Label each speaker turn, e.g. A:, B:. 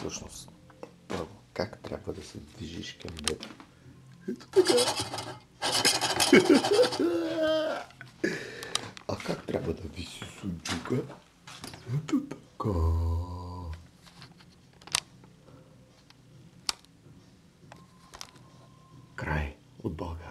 A: всъщност. Първо, как трябва да се движиш към него? Ето така. А как трябва да виси суджука? Ето така. Край от България.